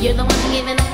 You're the one giving